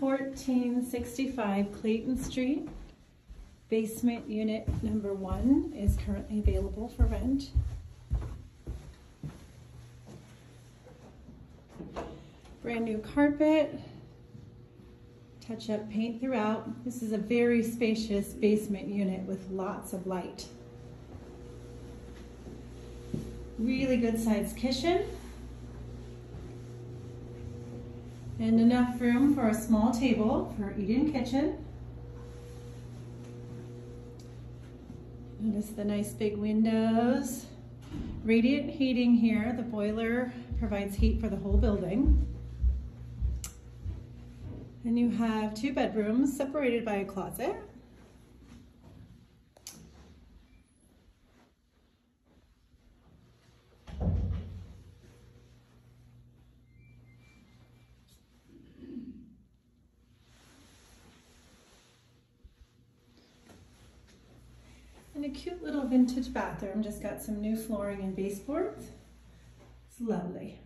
1465 Clayton Street. Basement unit number one is currently available for rent. Brand new carpet, touch up paint throughout. This is a very spacious basement unit with lots of light. Really good sized kitchen. And enough room for a small table for eat-in kitchen. Notice the nice big windows. Radiant heating here. The boiler provides heat for the whole building. And you have two bedrooms separated by a closet. A cute little vintage bathroom, just got some new flooring and baseboards. It's lovely.